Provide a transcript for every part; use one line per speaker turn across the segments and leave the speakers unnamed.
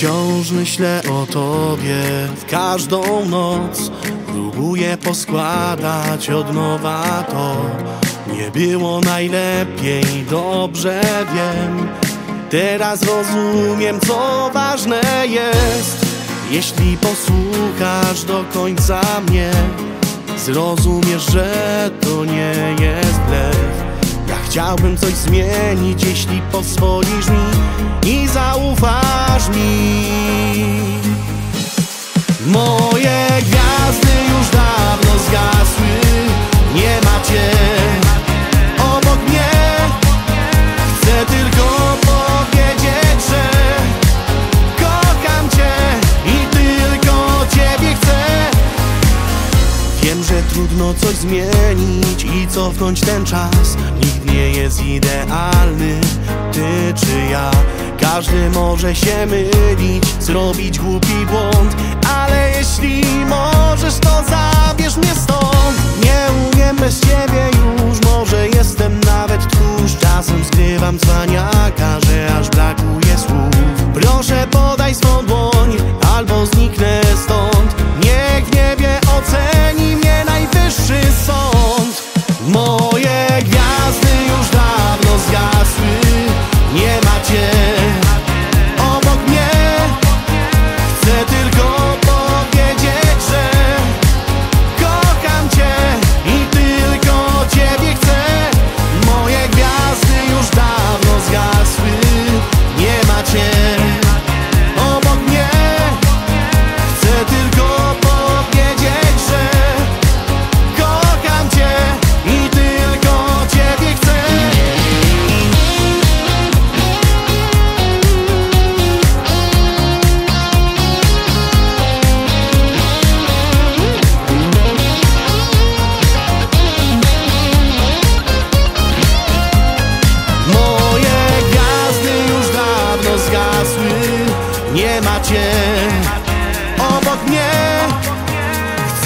Wciąż myślę o tobie. W każdą noc Próbuję poskładać od nowa to. Nie było najlepiej, dobrze wiem. Teraz rozumiem co ważne jest. Jeśli posłuchasz do końca mnie Zrozumiesz, że to nie jest blef chciałbym coś zmienić, jeśli pozwolisz mi I zaufasz mi. Moje gwiazdy już dawno zgasły Nie ma cię. Obok mnie Chcę tylko powiedzieć, że Kocham cię i tylko ciebie chcę. Wiem, że trudno coś zmienić i cofnąć ten czas nie jest idealny, ty czy ja? Każdy może się mylić, zrobić głupi błąd Ale jeśli możesz,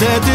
Set